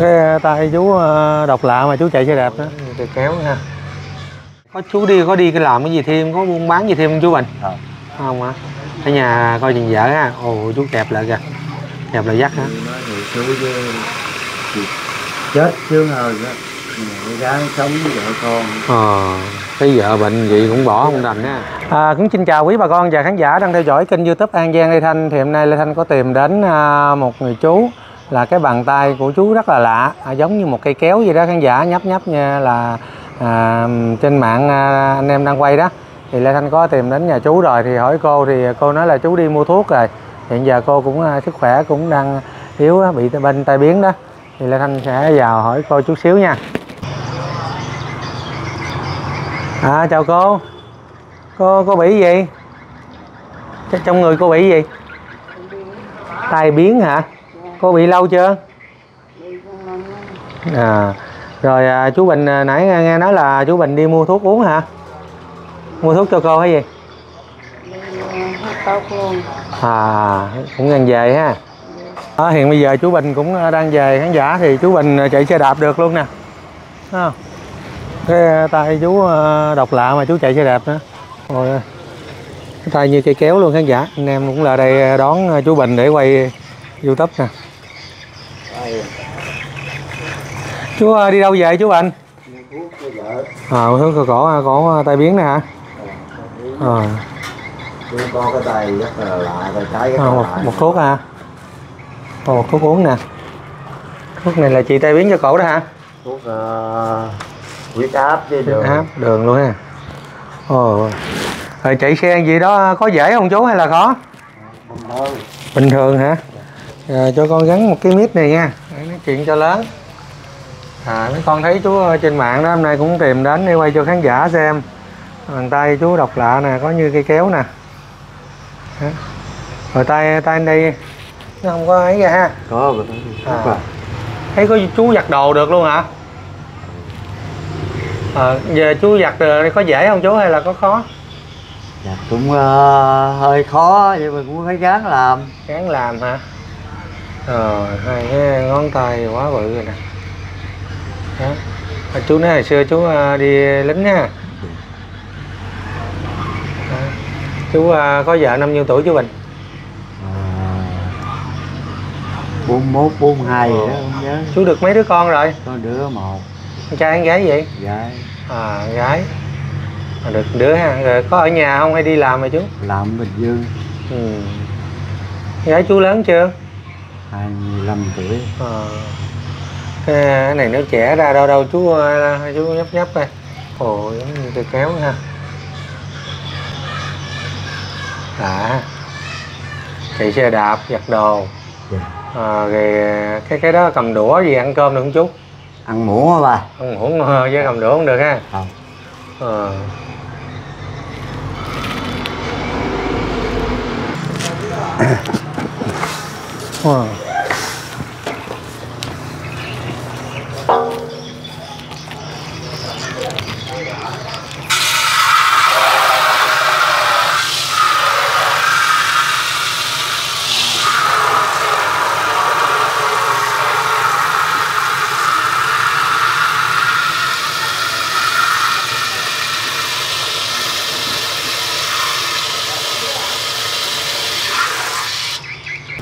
cái tay chú ờ, độc lạ mà chú chạy xe đạp đó. Thì kéo ha. Có chú đi có đi cái làm cái gì thêm có buôn bán gì thêm không chú Bình? Không. không hả? Ở nhà coi chừng vợ ha. Ồ chú kẹp lại kìa. Kẹp lại dắt hả? Chú chứ chết sướng hơn đó. Gái sống với vợ con. Ờ cái vợ bệnh vậy cũng bỏ không đành á. À, cũng xin chào quý bà con và khán giả đang theo dõi kênh youtube An Giang Lê Thanh. Thì hôm nay Lê Thanh có tìm đến à, một người chú là cái bàn tay của chú rất là lạ à, giống như một cây kéo vậy đó khán giả nhấp nhấp nha là à, trên mạng à, anh em đang quay đó thì Lê Thanh có tìm đến nhà chú rồi thì hỏi cô thì cô nói là chú đi mua thuốc rồi hiện giờ cô cũng à, sức khỏe cũng đang yếu đó, bị bên tai biến đó thì Lê Thanh sẽ vào hỏi cô chút xíu nha À chào cô Cô cô bị gì? Trong người cô bị gì? Tai biến hả? Cô bị lâu chưa? À Rồi à, chú Bình à, nãy nghe nói là chú Bình đi mua thuốc uống hả? Mua thuốc cho cô hay gì? À cũng gần về ha à, Hiện bây giờ chú Bình cũng à, đang về khán giả thì chú Bình à, chạy xe đạp được luôn nè không? Cái à, tay chú à, độc lạ mà chú chạy xe đạp nữa à, cái tay như cây kéo luôn khán giả Anh em cũng là đây đón à, chú Bình để quay Youtube nè Chú à, đi đâu về chú cho vợ À, thuốc cổ, cổ, cổ tai biến nè hả? À, có cái tay rất là lạ tay trái rất à, là một, lạ một thuốc à? Ồ, một thuốc uống nè. Thuốc này là trị tai biến cho cổ đó hả? Thuốc uh, huyết áp với đường. Áp đường luôn ha. Ồ rồi chạy xe gì đó có dễ không chú hay là khó? Bình thường. bình thường hả? Rồi, cho con gắn một cái mic này nha chuyện cho lớn. À mấy con thấy chú trên mạng đó hôm nay cũng tìm đến để quay cho khán giả xem. Bàn tay chú độc lạ nè có như cây kéo nè. Đó. rồi tay tay anh đây nó không có ấy ra ha. Có. À. Thấy có chú giặt đồ được luôn hả? À, giờ chú giặt ờ, có dễ không chú hay là có khó? Dạ, cũng ờ, hơi khó nhưng mà cũng phải gắng làm. Gán làm hả rồi hai cái ngón tay quá bự rồi nè. Đó. À, chú nói hồi xưa chú à, đi lính ha. Đó. chú à, có vợ năm nhiêu tuổi chú Bình? Bốn mốt bốn hai đó Ờ. không nhớ. Chú được mấy đứa con rồi? Có đứa một. Con trai con gái vậy? Gái. À gái. À, được đứa ha. Rồi có ở nhà không hay đi làm rồi chú? Làm bình dương. Ừ. gái chú lớn chưa 25 tuổi. Ờ. cái này nó trẻ ra đâu đâu chú ờ, chú nhấp nhấp đây ồ giống như cây kéo ha. À chạy xe đạp giặt đồ. Dạ. à, rồi cái cái đó cầm đũa gì ăn cơm được không chú? Ăn muỗng hả bà? Không ờ, với cầm đũa không được ha. Không ờ. Wow.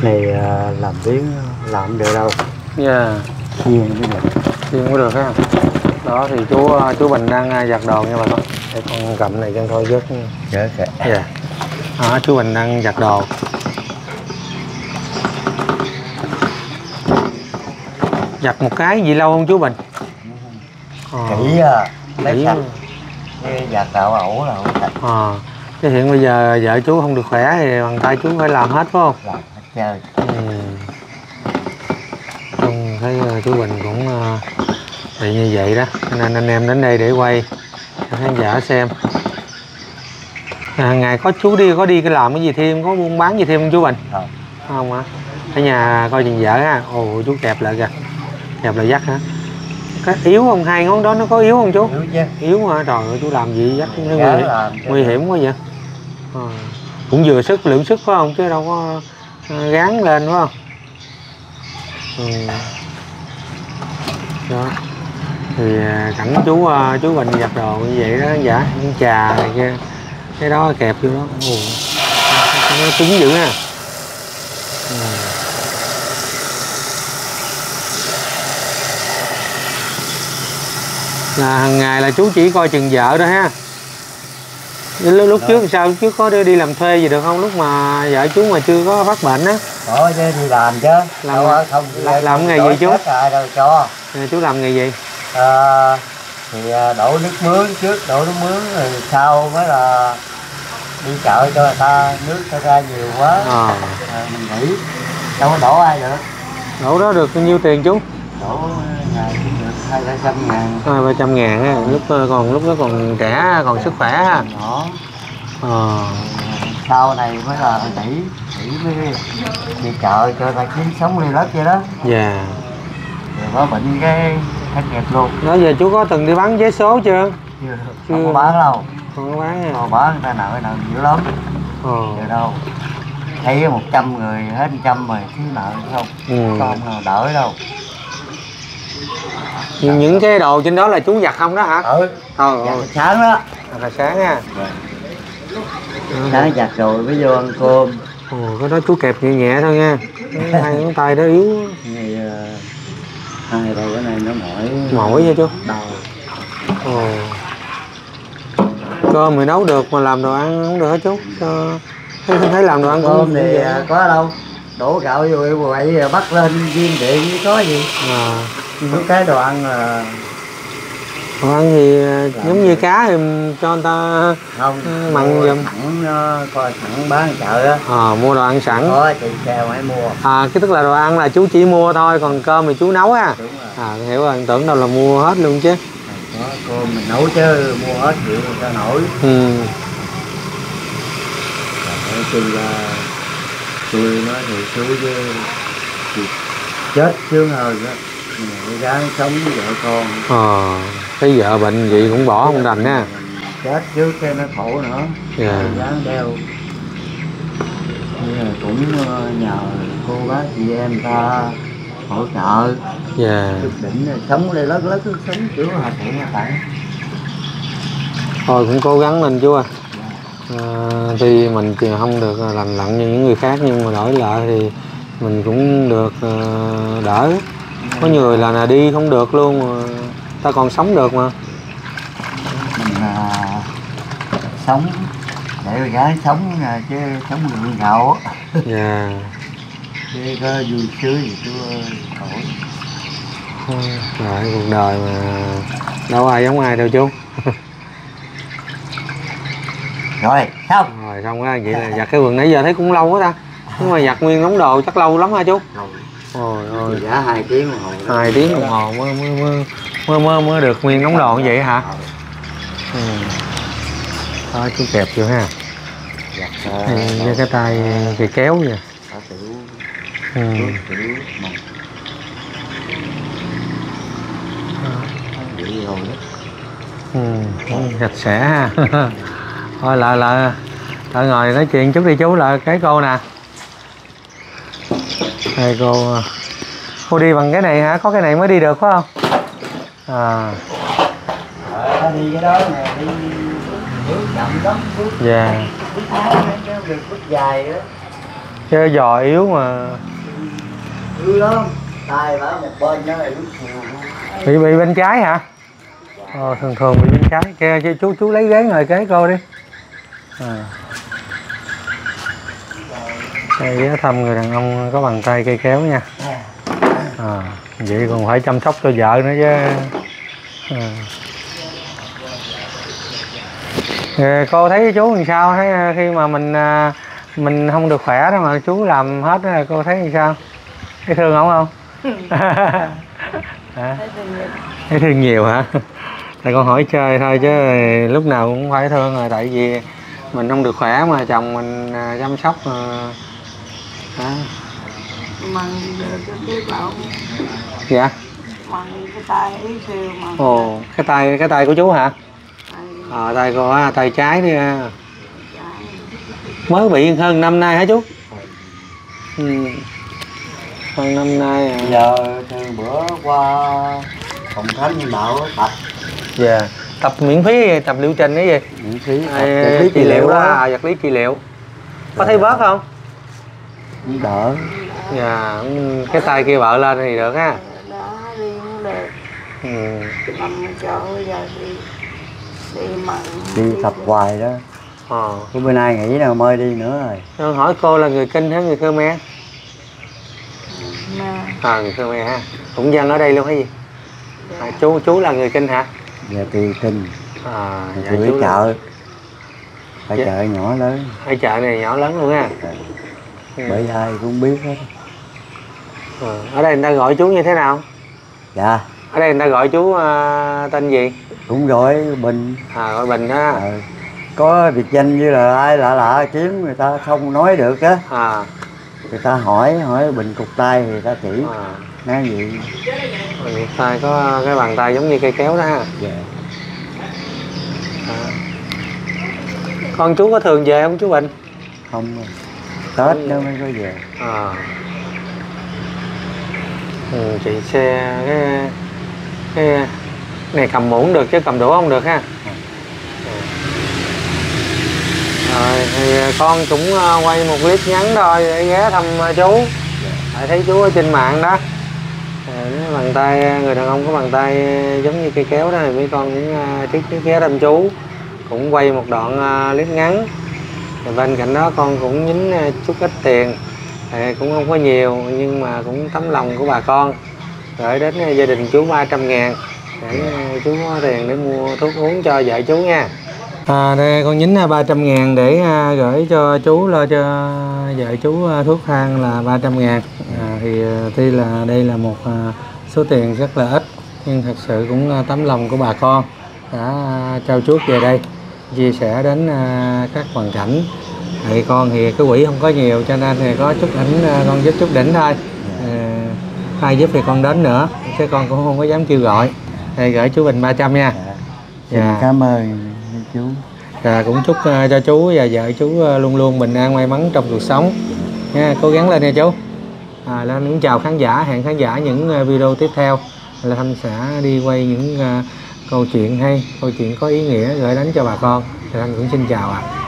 Này à, làm tiếng làm được đâu. Yeah. chiên mới được Chiên cũng được ha đó thì chú ờ, chú Bình đang à, giặt đồ nha bà con. Để con cầm này cho thôi rớt Dạ, dạ. dạ. Đó, chú Bình đang giặt đồ. Giặt một cái gì lâu không chú Bình? Ờ, kỹ à lấy sạch. Giặt đạo ẩu là không sạch. Ờ. cái hiện bây giờ vợ chú không được khỏe thì bằng tay chú phải làm hết phải không? Làm hết trơn. Ừ. Thấy ờ, chú Bình cũng bị như vậy đó. Cho nên anh em đến đây để quay cho khán giả xem. À, hàng ngày có chú đi có đi cái làm cái gì thêm có buôn bán gì thêm không chú Bình? Không không hả? Ở nhà coi chừng vợ ha. Ồ chú kẹp lại kìa. Kẹp lại dắt hả? Cái yếu không? Hai ngón đó nó có yếu không chú? Yếu chứ. Yếu hả? Trời ơi chú làm gì dắt nó Gái nguy, chứ. nguy hiểm quá vậy. Ờ. cũng vừa sức lượng sức phải không? Chứ đâu có ờ, gán lên phải không? Ừ. đó thì à, cảnh chú à, chú Bình giặt đồ như vậy đó giả những trà này kia. Cái đó kẹp vô đó. Ồ, nó cứng dữ ha. Ừ. là hàng ngày là chú chỉ coi chừng vợ đó ha. Lúc, lúc trước sao? Chú có đi, đi làm thuê gì được không? Lúc mà vợ chú mà chưa có phát bệnh á. Có chứ đi làm chứ. Làm- đâu không làm- làm nghề gì chú? rồi cho. Chú làm nghề gì à, thì à, đổ nước mướn trước đổ nước mướn rồi sau mới là đi chợ cho người ta nước cho ra nhiều quá. Ờ à, mình nghỉ đâu có đổ ai được. Đổ đó được bao nhiêu tiền chú? Đổ ngày cũng được hai ba trăm ngàn. Hai ba trăm ngàn á lúc còn lúc đó còn trẻ còn sức khỏe ha nhỏ ờ sau này mới là nghỉ nghỉ mới đi chợ cho người ta kiếm sống đi lết vậy đó. Dạ. Rồi có bệnh cái thất nghiệp luôn. Đó giờ chú có từng đi bán vé số chưa? Chưa. Chưa. không có bán đâu. Không có bán không à bán người ta nợ nợ dữ lắm. Ờ. Giờ đâu? Thấy một trăm người hết trăm rồi thiếu nợ không? Ừ. không nào đỡ đâu. Nhưng những cái đồ trên đó là chú giặt không đó hả? Ừ. Ờ dạ, ờ. sáng đó. Là sáng ha. Sáng giặt rồi mới vô ăn cơm. Ồ cái đó chú kẹp nhẹ nhẹ thôi nha. Hai ngón tay đó yếu. Ờ, hai đầu cái này nó mỏi. Mỏi vậy chú đầu ồ. Cơm thì nấu được mà làm đồ ăn không được hả chú? Sao- thấy thấy làm đồ ăn cũng cơm thì vậy. có đâu. Đổ gạo vô quậy bắt lên viên điện có gì. À, cái đồ ăn là đồ ăn thì à, giống như cá thì cho người ta không mặn giùm. sẵn nó coi sẵn bán chợ á. À, mua đồ ăn sẵn. Có chị xe phải mua. À cái tức là đồ ăn là chú chỉ mua thôi còn cơm thì chú nấu à đúng rồi. À hiểu rồi tưởng đâu là mua hết luôn chứ. Có cơm mình nấu chứ mua hết chịu cho nổi. Ừ. Chung là tôi nói thì chú với chết sướng hơn đó cái gái sống với vợ con. Ờ thấy vợ bệnh vậy cũng bỏ không đành ha chết trước cái nó khổ nữa. Dạ. dáng đeo. Nên là cũng ờ, nhờ cô bác chị em ta hỗ trợ. Dạ. Chút đỉnh là sống đây lất lất sống kiểu hòa thiện hòa tạng thôi cũng cố gắng lên chú à. À, tuy mình thì không được lành lặn như những người khác nhưng mà đổi lại thì mình cũng được ờ, đỡ có người là, là đi không được luôn mà. Ta còn sống được mà. Mình là sống để con gái sống à, chứ sống lượng gạo dạ. Chứ có vui sướng gì tôi khổ rồi cuộc đời mà đâu ai giống ai đâu chú. Rồi xong. Rồi xong á vậy là giặt cái quần nãy giờ thấy cũng lâu quá ta. Nhưng mà giặt nguyên đống đồ chắc lâu lắm hả chú? Rồi ôi ôi giá hai tiếng đồng hồ đó. hai tiếng đồng hồ mới mới mới mới mới, mới được nguyên đống đồ như vậy hả? Ừ. đó chú kẹp vô ha. Giặt ờ, Ừ, với cái tay thì kéo vậy. Tiểu ừ. Ừ. sạch sẽ ha. Thôi lại lại lại ngồi nói chuyện chút đi chú lại cái cô nè đây cô cô đi bằng cái này hả? Có cái này mới đi được phải không? À. Ờ, đi cái đó nè đi bước chậm lắm bước dạ. bước bước dài đó chứ giò yếu mà. Hư lắm. Tay bả một bên nó là bước chiều luôn. Bị bị bên trái hả? Ờ, thường thường bị bên trái. Kia chú chú lấy ghế ngồi kế cô đi. À. đây ghé thăm người đàn ông có bàn tay cây kéo nha. À, vậy còn phải chăm sóc cho vợ nữa chứ. À. Ờ, cô thấy chú làm sao? Thấy à, khi mà mình à, mình không được khỏe đó mà chú làm hết đó, cô thấy làm sao? Thấy thương không không? Hả? Thấy thương nhiều. Hả? Tại con hỏi chơi thôi chứ lúc nào cũng phải thương rồi tại vì mình không được khỏe mà chồng mình à, chăm sóc à, cho tôi bảo dạ. Mặn cái tay ấy siêu ồ cái tay cái tay của chú hả? Ờ tay cô á tay trái đi ha. trái. Mới bị hơn năm nay hả chú? Ừ. hơn năm nay à. giờ từ bữa qua phòng khánh bảo tập. Dạ. Tập miễn phí tập liệu trình cái gì? Miễn phí tập à, vật lý trị liệu đó à, vật lý trị liệu. Có thấy bớt không đỡ. Dạ cái tay kia vợ lên thì được ha. Đó đi cũng được. Ừ. nằm chỗ giờ đi đi mặn. Đi tập hoài đó. Ờ. cái bữa nay nghỉ nào mời đi nữa rồi. Tôi hỏi cô là người kinh hay người khmer? À người khmer ha. Cũng dân ở đây luôn hay gì? À, chú chú là người kinh hả? Giờ tùy kinh. À dạ, chú chợ. Phải Dạ. chợ nhỏ lớn. Ở chợ này nhỏ lớn luôn ha Ừ. bởi ai cũng biết hết. Ờ, ở đây người ta gọi chú như thế nào? Dạ. Ở đây người ta gọi chú à, tên gì? Cũng gọi bình. À gọi bình ha Ờ, có biệt danh như là ai lạ lạ kiếm người ta không nói được á. À, người ta hỏi hỏi bình cục tay thì người ta chỉ à. nói vậy Người tay có cái bàn tay giống như cây kéo đó ha. Dạ. à. con chú có thường về không chú bình? Không tết nó mới có về. À. ừ, chị xe cái cái này cầm muỗng được chứ cầm đũa không được ha. Ừ. Rồi thì con cũng ờ, quay một clip ngắn thôi để ghé thăm ờ, chú. Tại thấy chú ở trên mạng đó. Ờ, bàn tay người đàn ông có bàn tay ờ, giống như cây kéo đó thì mấy con cũng trước ghé thăm chú. Cũng quay một đoạn clip ngắn rồi bên cạnh đó con cũng nhín ờ, chút ít tiền. Thì cũng không có nhiều nhưng mà cũng tấm lòng của bà con. Gửi đến ờ, gia đình chú 300 ngàn để chú có tiền để mua thuốc uống cho vợ chú nha. À, đây con nhín 300 ngàn để gửi cho chú lo cho vợ chú thuốc thang là 300 ngàn. À, thì tuy là đây là một số tiền rất là ít nhưng thật sự cũng tấm lòng của bà con đã trao chuốt về đây chia sẻ đến à, các hoàn cảnh. Thì con thì cái quỹ không có nhiều cho nên thì có chút đỉnh à, con giúp chút đỉnh thôi. À, ai giúp thì con đến nữa chứ con cũng không có dám kêu gọi. Thì gửi chú Bình 300 nha. Dạ. Dạ. cảm ơn chú. Và cũng chúc ờ, cho chú và vợ chú ờ, luôn luôn bình an may mắn trong cuộc sống. Nha cố gắng lên nha chú. À, lên cũng chào khán giả hẹn khán giả những ờ, video tiếp theo. Là thanh sẽ đi quay những ờ, câu chuyện hay, câu chuyện có ý nghĩa gửi đến cho bà con. Thì thanh cũng xin chào ạ.